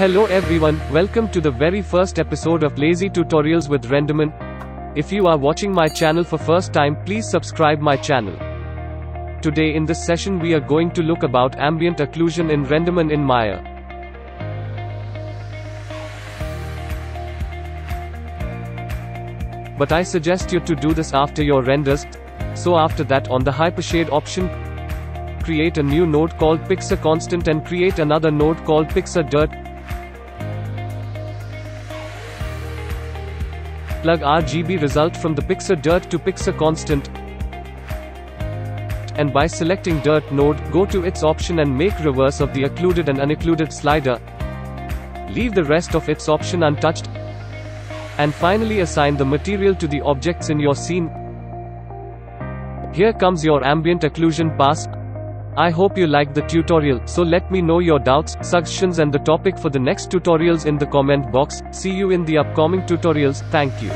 Hello everyone, welcome to the very first episode of Lazy Tutorials with Renderman. If you are watching my channel for first time, please subscribe my channel. Today in this session we are going to look about ambient occlusion in Renderman in Maya. But I suggest you to do this after your renders. So after that on the hypershade option, create a new node called Pixar Constant and create another node called Pixar Dirt. Plug RGB result from the Pixar Dirt to Pixar Constant. And by selecting Dirt node, go to its option and make reverse of the occluded and unoccluded slider. Leave the rest of its option untouched. And finally assign the material to the objects in your scene. Here comes your ambient occlusion pass. I hope you liked the tutorial, so let me know your doubts, suggestions and the topic for the next tutorials in the comment box. See you in the upcoming tutorials, thank you.